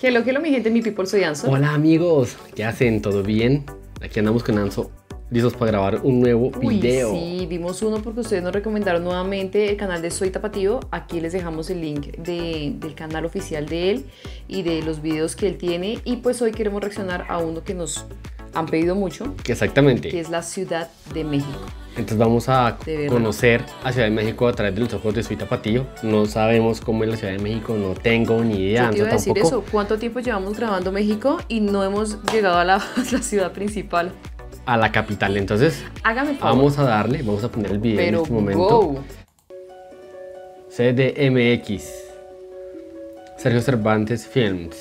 Hello, hello, mi gente, mi people, soy Anso. Hola amigos, ¿qué hacen? ¿Todo bien? Aquí andamos con Anso, listos para grabar un nuevo Uy, video. sí, vimos uno porque ustedes nos recomendaron nuevamente el canal de Soy Tapatío. Aquí les dejamos el link de- del canal oficial de él y de los videos que él tiene. Y pues hoy queremos reaccionar a uno que nos han pedido mucho, Exactamente. que es la Ciudad de México. Entonces vamos a conocer a Ciudad de México a través de los ojos de Soy Tapatío. No sabemos cómo es la Ciudad de México, no tengo ni idea. Yo te iba a decir tampoco. eso, ¿cuánto tiempo llevamos grabando México y no hemos llegado a la, a la ciudad principal? A la capital. Entonces Hágame favor. vamos a darle, vamos a poner el video pero en este momento. go. CDMX. Sergio Cervantes Films.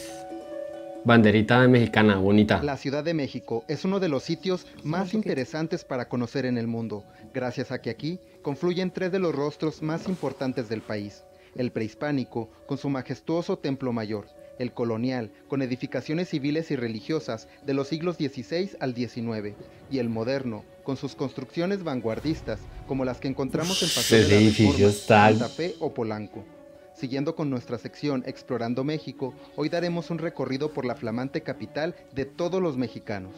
Banderita mexicana, bonita. La Ciudad de México es uno de los sitios más interesantes para conocer en el mundo, gracias a que aquí confluyen tres de los rostros más importantes del país. El prehispánico, con su majestuoso templo mayor, el colonial, con edificaciones civiles y religiosas de los siglos XVI al XIX, y el moderno, con sus construcciones vanguardistas, como las que encontramos en Paseo de la Reforma, Santa Fe o Polanco. Siguiendo con nuestra sección Explorando México, hoy daremos un recorrido por la flamante capital de todos los mexicanos.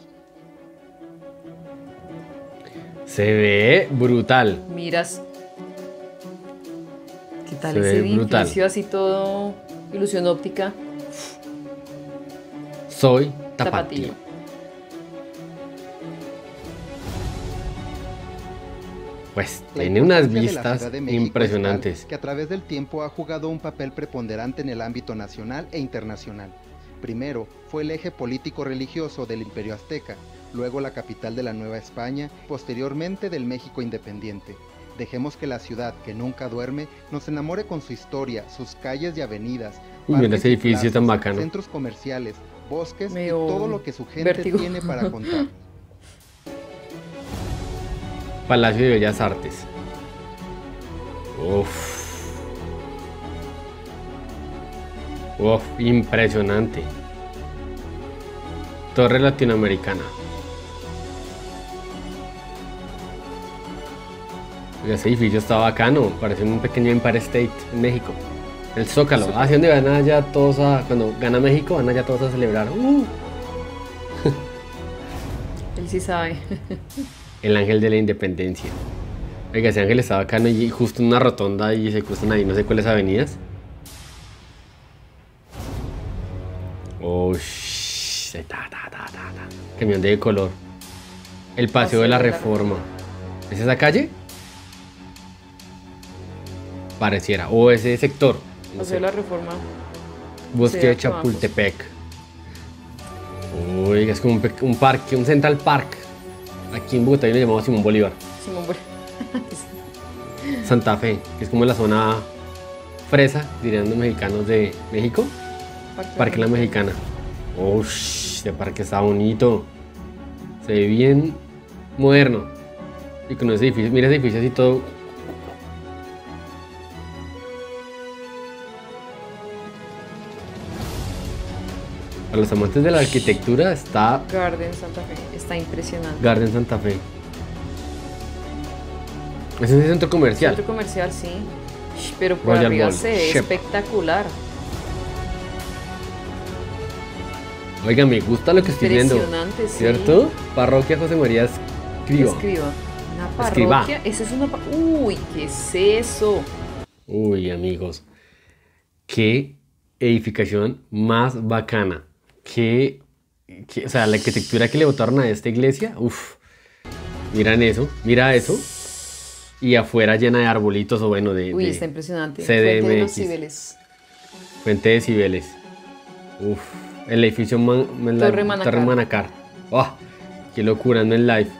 Se ve brutal. Miras. ¿Qué tal Se ese ve brutal. edificio así todo ilusión óptica? Soy Tapatío. tapatío. Pues La tiene unas de vistas de impresionantes. que a través del tiempo ha jugado un papel preponderante en el ámbito nacional e internacional. Primero, fue el eje político-religioso del Imperio Azteca, luego la capital de la Nueva España, posteriormente del México independiente. Dejemos que la ciudad, que nunca duerme, nos enamore con su historia, sus calles y avenidas, Uy, mira ese tan bacano. centros comerciales, bosques y todo lo que su gente vértigo. tiene para contar. Palacio de Bellas Artes. Uf. Uf, impresionante. Torre Latinoamericana. Ese edificio está bacano, parece un pequeño Empire State en México. El Zócalo, Zócalo. hacia donde van allá todos a, cuando gana México, van allá todos a celebrar. Uh, Él sí sabe. El ángel de la independencia. Oiga, ese ángel está bacano y justo en una rotonda y se cruzan ahí no sé cuáles avenidas. Oh, shh, ta, ta, ta. Camión de color. El paseo de la reforma. ¿Es esa calle? Pareciera. O ese sector. No Paseo de la reforma. Bosque ¿Será de? Chapultepec. Uy, es como un, un parque, un Central Park. Aquí en Bogotá y lo llamamos Simón Bolívar. Simón Bolívar. Santa Fe, que es como la zona fresa, dirían los mexicanos de México. Parque La Mexicana. Uy, este parque está bonito. Se ve bien moderno. Y con ese edificio, mira ese edificio así todo. Para los amantes de la arquitectura está Garden Santa Fe. Está impresionante. Garden Santa Fe. Ese es el centro comercial. Centro comercial, sí. Pero por Royal arriba se ve Shep. espectacular. Oiga, me gusta lo que estoy viendo. Impresionante, sí. ¿Cierto? Parroquia José María Escriba. Escriba. Una Escriba. parroquia. Eso es una. Uy, ¿qué es eso? Uy, amigos. Qué edificación más bacana. Qué- o sea, la arquitectura que le botaron a esta iglesia. Uf. Miran eso, mira eso. Y afuera llena de arbolitos o bueno, de, Uy, de está impresionante. Fuente de los CDMX. Cibeles. Fuente de Cibeles. Uf. El edificio Man- Man- la- Torre Manacar. Torre Manacar. ¡Ah! ¡Qué locura! No en live.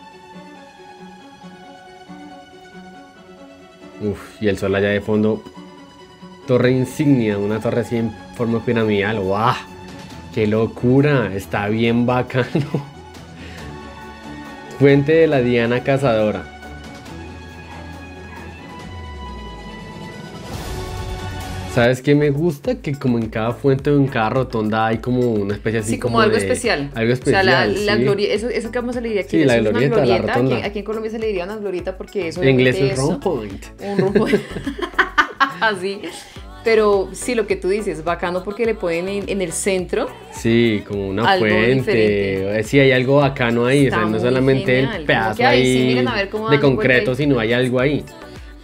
Uf, y el sol allá de fondo. Torre insignia, una torre así en forma piramidal. ¡Wow! ¡Qué locura! Está bien bacano. Fuente de la Diana Cazadora. ¿Sabes qué me gusta? Que como en cada fuente o en cada rotonda hay como una especie así Sí, como, algo de- especial. Algo especial, O sea, la, la sí. gloria- eso, eso que vamos a leer aquí Sí, la es una glorieta, la glorieta. rotonda. Aquí, aquí en Colombia se le diría una glorieta porque eso En inglés es round point. Un rumbo. Así. Pero sí, lo que tú dices, bacano porque le ponen en, en el centro. Sí, como una fuente. diferente. Sí, hay algo bacano ahí. Está o sea, no solamente genial, el pedazo sí, ahí miren a ver cómo de concreto, sino hay algo ahí.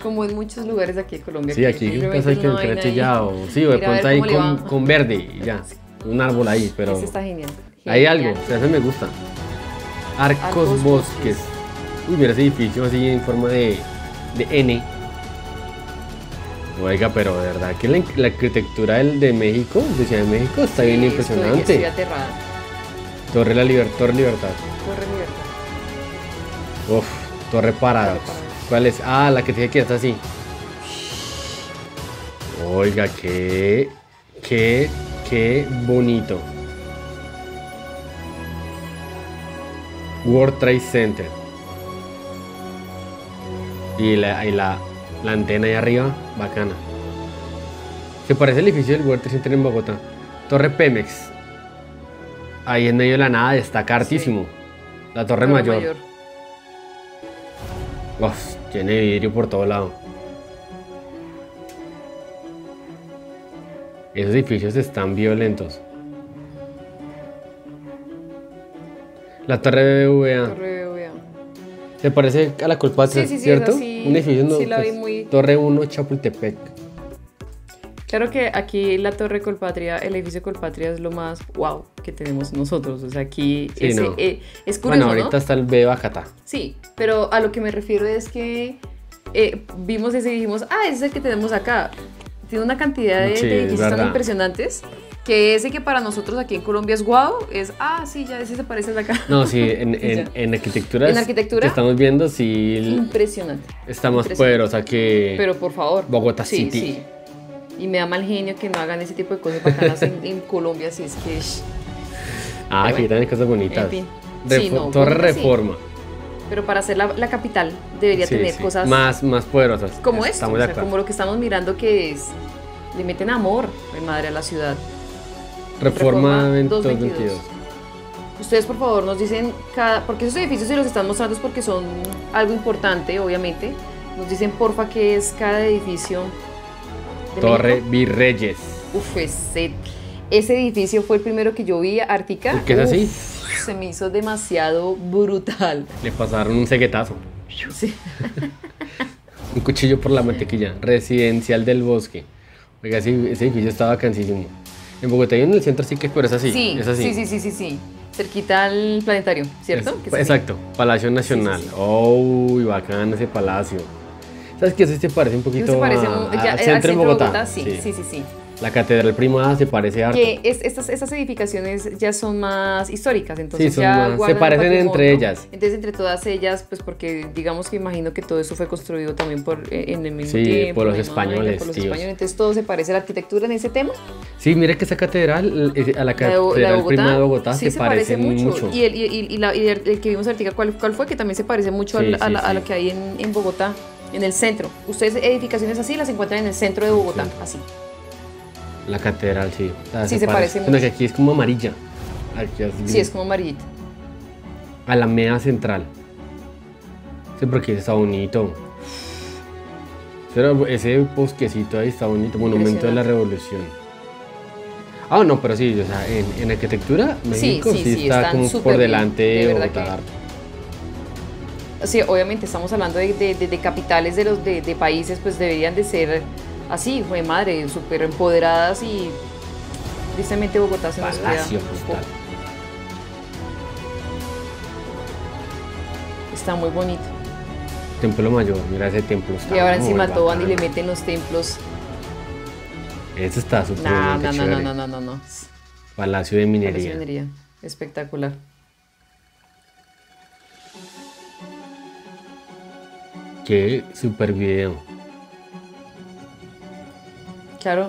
Como en muchos lugares aquí de Colombia. Sí, aquí en casa hay ahí. chillado. Sí, o de pronto ahí con, con verde y ya. Un árbol ahí, pero Ese está genial. hay algo. O sea, me gusta. Arcos, Arcos bosques. Bosques. Uy, mira ese edificio así en forma de, de N. Oiga, pero de verdad que la, la arquitectura del, de México, de Ciudad de México, está bien Sí, estoy- impresionante. Estoy aterrada. Torre la Liber- Torre Libertad. Corre libertad. Uf, Torre Paradox. Torre Paradox. ¿Cuál es? Ah, la que tiene que está así. Oiga, qué, qué, qué bonito. World Trade Center. Y la, y la, la antena ahí arriba, bacana. Se parece al edificio del World Trade Center en Bogotá. Torre Pemex. Ahí en medio de la nada destaca hartísimo. La Torre, Mayor. Uf, tiene vidrio por todo lado. Esos edificios están violentos. La torre BBVA. Torre BBVA. Se parece a la Colpatria, Sí, sí, sí, ¿cierto? Un edificio no, sí vi pues, muy- Torre 1 Chapultepec. Claro que aquí la Torre Colpatria, el edificio Colpatria es lo más wow que tenemos nosotros. O sea, aquí Sí, ese- no. eh, es curioso, Bueno, ahorita ¿no? está el B Bacata. Sí, pero a lo que me refiero es que eh, vimos ese y dijimos, ah, ese es el que tenemos acá. Tiene una cantidad de, edificios tan impresionantes que ese que para nosotros aquí en Colombia es guau, es, ah, sí, ya ese se parece al acá. No, sí, en, en, en arquitectura. ¿En arquitectura? Que estamos viendo, sí, Impresionante. está más impresionante. poderosa que. Pero por favor. Bogotá sí, City. Sí. Y me da mal genio que no hagan ese tipo de cosas bacanas en, en Colombia, si es que... ah, aquí bueno. también cosas bonitas. En fin. Refo- Sí, no, Torre sí. Reforma. Pero para ser la, la capital debería tener cosas más, más poderosas. como esto, Estamos o sea, como lo que estamos mirando que es, le meten amor, de madre a la ciudad. Reforma Reforma 22. 222. Ustedes por favor nos dicen cada, porque esos edificios se los están mostrando es porque son algo importante, obviamente. Nos dicen porfa qué es cada edificio. de Torre México. Virreyes. Uf, ese, ese edificio fue el primero que yo vi, Ártica. ¿Por qué es así? Se me hizo demasiado brutal. Le pasaron un ceguetazo. Sí. Un cuchillo por la mantequilla. Residencial del Bosque. Oiga, ese, ese edificio está vacancísimo. En Bogotá y en el centro sí que, pero es así. Sí, es así. sí, sí, sí, sí, sí. Cerquita al planetario, ¿cierto? Es- exacto, Palacio Nacional. sí, sí. Uy, bacán ese palacio. ¿Sabes qué? Eso se parece un ¿Qué poquito se parece a- a- ya, eh, centro en Bogotá. Sí, sí, sí, sí. La Catedral Primada se parece harto. Que es, estas, estas edificaciones ya son más históricas, entonces Sí, ya más- se parecen entre ellas. Entonces entre todas ellas, pues porque digamos que imagino que todo eso fue construido también por eh, en el mismo Sí, tiempo. por los españoles, por los tíos. españoles. Entonces todo se parece a la arquitectura en ese tema. Sí, mira que esa catedral, a la Catedral la Primada de Bogotá sí se, parecen mucho. Y, el, y, y- y la- y el- que vimos ahorita, ¿cuál, ¿cuál fue? Que también se parece mucho Sí, a, la- a que hay en, en Bogotá, en el centro. Ustedes edificaciones así las encuentran en el centro de Bogotá, Sí. así. La catedral, sí. O sea, Sí, se parece Bueno, mucho. que aquí es como amarilla. Aquí es Sí, es como amarillita. Alameda Central. Sí, porque está bonito. Pero ese bosquecito ahí está bonito. Monumento de la Revolución. Ah, no, pero sí, o sea, en, en arquitectura, México sí, sí, sí, está como por bien, delante de de Bogotá. Sí, obviamente estamos hablando de, de- de- de capitales de los de países, pues deberían de ser así, fue madre, súper empoderadas y tristemente Bogotá se nos queda Palacio. Está muy bonito. Templo Mayor, mira ese templo. Está y ahora muy encima todo van y le meten los templos. Ese está súper No, no, no, no, no, no, no, no. Palacio de Minería. minería. Espectacular. Qué super video. Claro.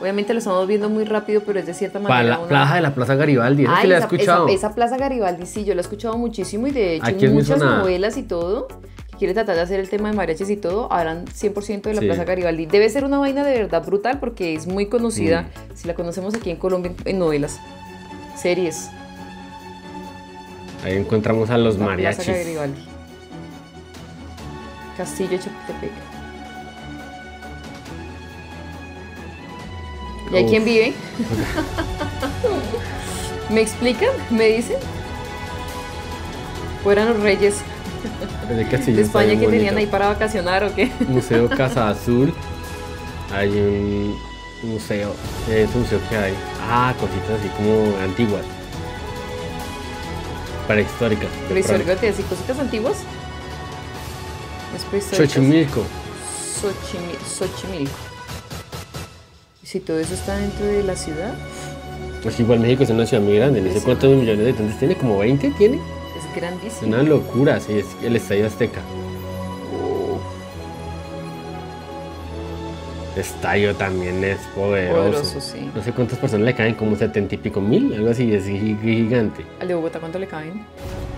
Obviamente lo estamos viendo muy rápido, pero es de cierta manera. Pala- una- Plaza de la Plaza Garibaldi, esa Ay, que le he esa, escuchado. esa- esa Plaza Garibaldi, sí, yo la he escuchado muchísimo y de hecho Aquí muchas novelas y todo, que quiere tratar de hacer el tema de mariachis y todo, hablan 100% de la Sí. Plaza Garibaldi. Debe ser una vaina de verdad brutal porque es muy conocida, si la conocemos aquí en Colombia en- novelas, series. Ahí encontramos a los la mariachis. Plaza Garibaldi. Castillo Chapultepec. ¿Y hay Uf. quién vive? ¿Me explican? ¿Me dicen? ¿O eran los reyes De España que tenían ahí para vacacionar o qué? Museo Casa Azul. Hay un museo. Es un museo que hay. Ah, cositas así como antiguas. Prehistóricas. ¿te decís cositas antiguas? Es prehistórico. Xochimilco. Xochimi- Xochimilco. ¿Y si todo eso está dentro de la ciudad? Pues igual México es una ciudad muy grande. No sé cuántos millones de habitantes tiene. Como 20 tiene. Es Es grandísimo. una locura. Sí, es el Estadio Azteca. Estadio también es poderoso. Poderoso, sí. No sé cuántas personas le caen, como 70 y pico mil, algo así, es gi- gigante. ¿Al de Bogotá cuánto le caben?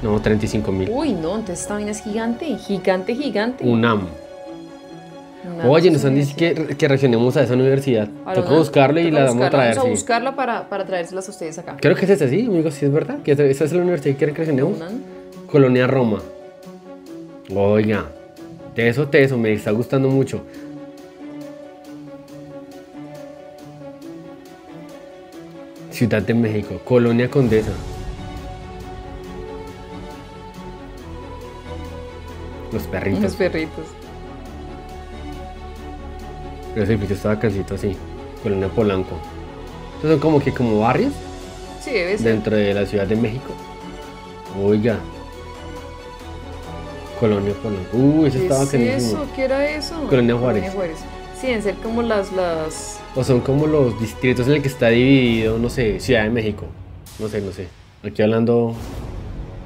No, 35 mil. Uy, no, entonces esta vaina es gigante, gigante, gigante. UNAM. Una Oye, nos han dicho que, que reaccionemos a esa universidad. Toca ¿no? buscarlo y la vamos a buscarla, traer. Vamos a buscarla para, para traérselas a ustedes acá. Creo que es esa, sí, amigos, sí es verdad. Que esa es la universidad que quieren que reaccionemos. Colonia Roma. Oiga, teso, teso, me está gustando mucho. Ciudad de México, Colonia Condesa. Los perritos. Los perritos. Ese edificio está bacancito así. Colonia Polanco. Estos son como que como barrios Sí, debe ser. dentro de la Ciudad de México. Oiga. Colonia Polanco. Uy, eso ¿Qué está es eso? ¿Qué era eso? Colonia Juárez. Sí, en ser como las, las... O son como los distritos en el que está dividido, no sé, Ciudad de México. No sé, no sé. Aquí hablando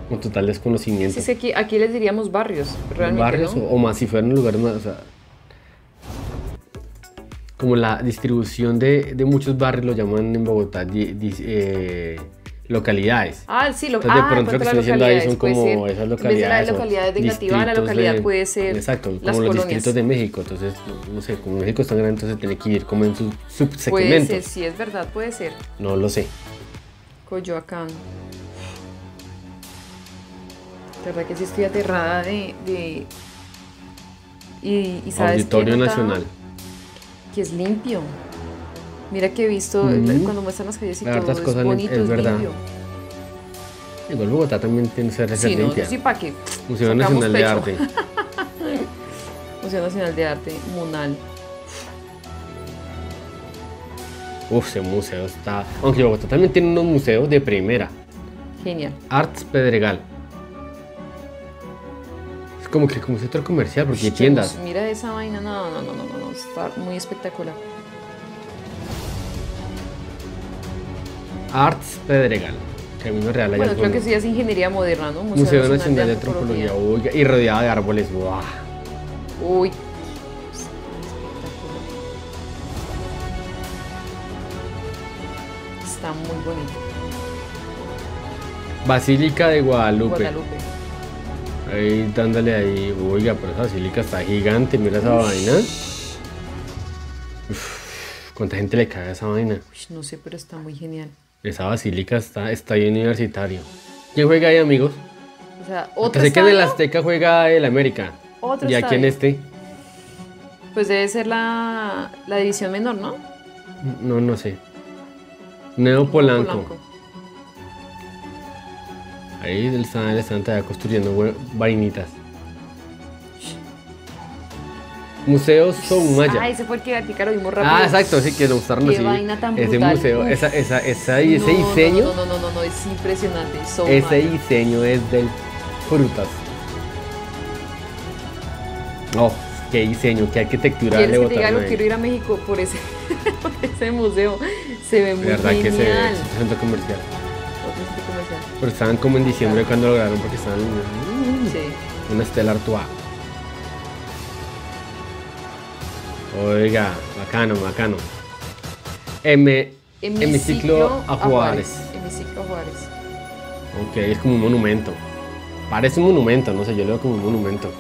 con total desconocimiento. Sí, sí, aquí, aquí les diríamos barrios, realmente barrios no. o, o más si fueran lugares más, o sea, como la distribución de, de muchos barrios lo llaman en Bogotá di- di- eh, localidades. Ah, sí, lo, Entonces, de ah, pronto lo que estoy diciendo ahí son puede como ser. esas localidades. la localidad de Engativá, la localidad de- puede ser Exacto, las como los distritos de México. Entonces, no, sé, como México es tan grande, entonces tiene que ir como en sus Puede subsegmentos. ser, sí, es verdad, puede ser. No lo sé. Coyoacán. La verdad que sí estoy aterrada de... de- Y, y sabes Auditorio? Nacional. Que es limpio. Mira que he visto Ujú. cuando muestran las calles y Hay todo es cosas bonito, es es, verdad. limpio. Igual Bogotá también tiene ser Sí, no, limpia. sí, ¿para qué? Museo Nacional de. Arte. Museo Nacional de Arte, Munal. Uf, ese museo está. Aunque Bogotá también tiene unos museos de primera. Genial. Arts Pedregal. Como que como centro comercial porque hay tiendas. Mira esa vaina, no, no, no, no, no, no, está muy espectacular. Arts Pedregal. Camino Real Bueno, creo que sí es ingeniería moderna, ¿no? Museo Nacional de Antropología. Oiga, y rodeado de árboles. ¡Guau! Uy. Está muy bonito. Basílica de Guadalupe. Guadalupe. Ahí dándole ahí. Oiga, pero esa basílica está gigante. Mira esa vaina. Uf, ¿Cuánta gente le cae a esa vaina? Uy, no sé, pero está muy genial. Esa basílica está, está ahí universitario. ¿Quién juega ahí, amigos? O sea, otro Sé que en el Azteca juega el América. Otro y aquí en este, pues debe ser la, la división menor, ¿no? no, no sé. Neo Polanco. Ahí el todavía construyendo vainitas. Museo Soumaya. Ah, ese fue el que Gatica lo vimos rápido. Ah, exacto, sí que lo mostraron Qué así. vaina tan ese brutal. museo, Uf. esa, esa, esa- No, ese diseño, No, no, no, no, no, es impresionante. So ese mal. diseño es del frutas. Oh, qué diseño, qué arquitectura ¿Quieres le que te diga botaron algo? ahí. Quiero ir a México por ese, por ese museo. Se ve muy De verdad que se ve es un centro comercial. Pero estaban como en diciembre cuando lo lograron porque estaban Sí. una Estela Artois. Oiga, bacano, bacano. M, hemiciclo a Juárez. Hemiciclo a Juárez. Ok, es como un monumento. Parece un monumento, no sé, yo lo veo como un monumento.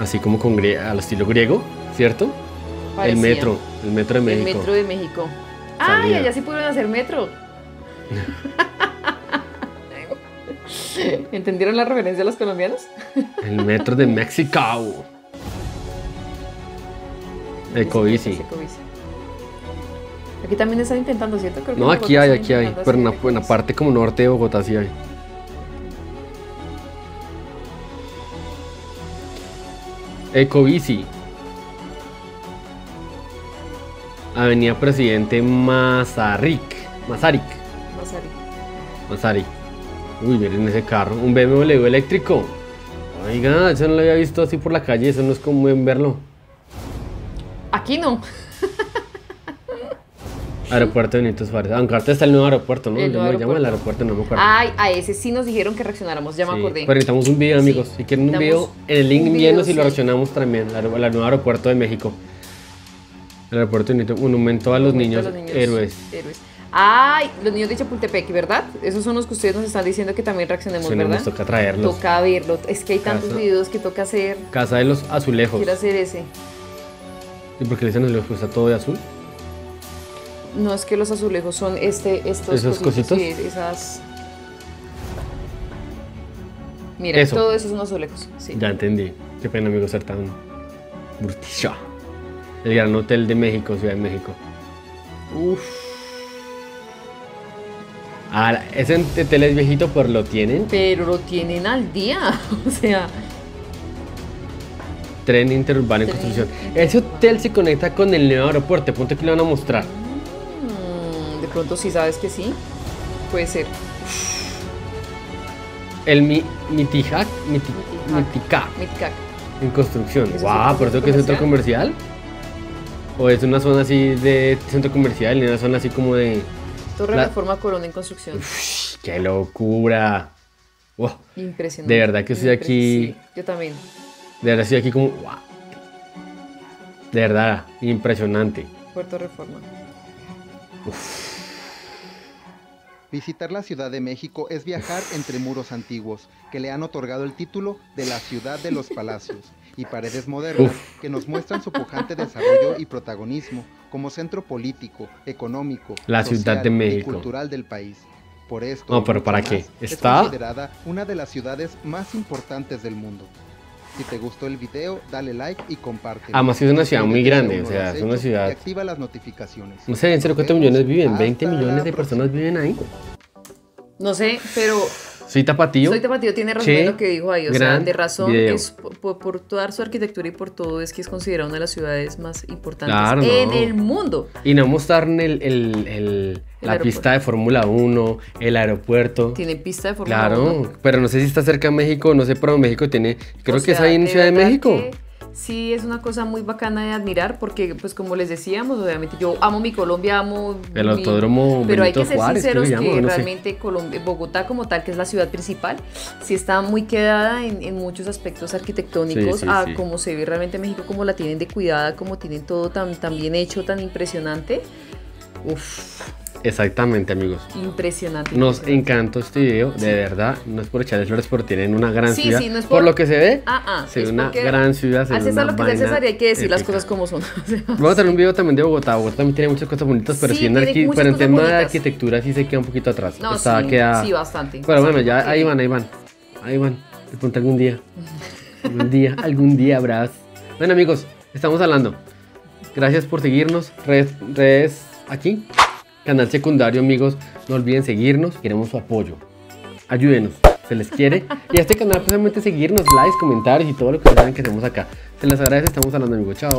Así como con al estilo griego, ¿cierto? El Parecía. metro, el metro de México. El metro de México. ¡Ay, Salida. allá sí pudieron hacer metro! ¿Entendieron la referencia de los colombianos? El metro de México. Ecobici. Aquí también están intentando, ¿cierto? Creo que No, aquí hay, aquí hay. Pero en la, en parte como norte de Bogotá sí hay. Ecobici. Avenida Presidente Mazarik. Mazarik. Mazarik. Mazarik. Uy, miren ese carro. Un BMW eléctrico. Oiga, eso no lo había visto así por la calle. Eso no es común verlo. Aquí no. Aeropuerto de Benito Suárez. Aunque ahorita está el nuevo aeropuerto, ¿no? El ¿Cómo nuevo llama el aeropuerto. aeropuerto? No me acuerdo. Ay, a ese sí nos dijeron que reaccionáramos, ya me Sí, acordé. Pero necesitamos un video, amigos. Sí. Si quieren un video, en el link envíenos y lo reaccionamos también. El nuevo aeropuerto de México. El aeropuerto de Benito, monumento a los niños, Los niños héroes. héroes. Ay, los niños de Chapultepec, ¿verdad? Esos son los que ustedes nos están diciendo que también reaccionemos, no, ¿verdad? nos toca traerlos. Toca verlo. Es que hay tantos Casa. videos que toca hacer. Casa de los azulejos. Quiero hacer ese. ¿Y por qué le dicen azulejos? Está todo de azul. No es que los azulejos son este, estos ¿Esos cositos? Sí, esas. Mira, Eso. todo eso son azulejos. Sí. Ya entendí. Qué pena, amigos, ser tan brutillo. El Gran Hotel de México, Ciudad de México. Uf. Ah, ese hotel es viejito, pero lo tienen. Pero lo tienen al día. O sea, Tren interurbano en construcción. interurbano. Ese hotel se conecta con el nuevo aeropuerto. De pronto que lo van a mostrar. mm, de pronto sí sabes que sí. Puede ser. El mi, Mitijac, Miti. Miticac, en construcción. ¿Eso un ¿por eso que es centro comercial? ¿O es una zona así de centro comercial y una zona así como de... Torre La- Reforma Corona en construcción. ¡Qué locura! Wow, Impresionante. De verdad que estoy aquí- Sí, yo también. de verdad estoy aquí como... wow. De verdad, impresionante. Puerto Reforma. Visitar la Ciudad de México es viajar entre muros antiguos, que le han otorgado el título de la Ciudad de los Palacios, y paredes modernas que nos muestran su pujante desarrollo y protagonismo como centro político, económico, La Ciudad de social y México. cultural del país. Por esto, No, pero ¿para qué? Es Está- considerada una de las ciudades más importantes del mundo. Si te gustó el video, dale like y comparte. Además que es una ciudad muy grande, o sea, es una ciudad- Y activa las notificaciones. No sé, en serio, ¿cuántos millones viven? ¿20 Hasta millones de personas viven ahí? No sé, pero Soy tapatío. Soy Tapatío tiene razón en lo que dijo ahí. O sea, de razón video. es por, toda su arquitectura y por todo es que es considerada una de las ciudades más importantes Claro, en no. el mundo. Y no mostraron el, el- el- la aeropuerto. pista de Fórmula 1, el aeropuerto. Tiene pista de Fórmula Claro, 1. pero no sé si está cerca de México, no sé, pero México tiene, creo O que es ahí en Ciudad de México. que Sí, es una cosa muy bacana de admirar porque, pues como les decíamos, obviamente yo amo mi Colombia, amo El mi- autódromo Pero hay que ser Juárez, sinceros que no realmente Colombia- Bogotá como tal, que es la ciudad principal, sí está muy quedada en, en muchos aspectos arquitectónicos Sí, sí, a sí. como se ve realmente México, como la tienen de cuidada, como tienen todo tan, tan bien hecho, tan impresionante. Uf, Exactamente, amigos. impresionante. Nos encantó este video, de verdad. No es por echarles flores, pero tienen una gran Sí, ciudad. sí, no es por... por- lo que se ve, Ah, ah, se ve una gran ciudad. se César una lo que vaina y hay que decir las cosas como son. Vamos a tener un video también de Bogotá. Bogotá también tiene muchas cosas bonitas, pero Sí, en, arqui- pero en tema de arquitectura sí se queda un poquito atrás. No, Está, sí, queda- sí, bastante. Pero bueno, ya ahí van, ahí van. Ahí van. De pronto algún día. algún día, algún día habrás. Bueno, amigos, estamos hablando. Gracias por seguirnos. Redes, redes aquí. Canal secundario, amigos. No olviden seguirnos. Queremos su apoyo. Ayúdenos. Se les quiere. Y a este canal, precisamente seguirnos, likes, comentarios y todo lo que saben que hacemos acá. Se les agradece. Estamos hablando, amigos. Chao.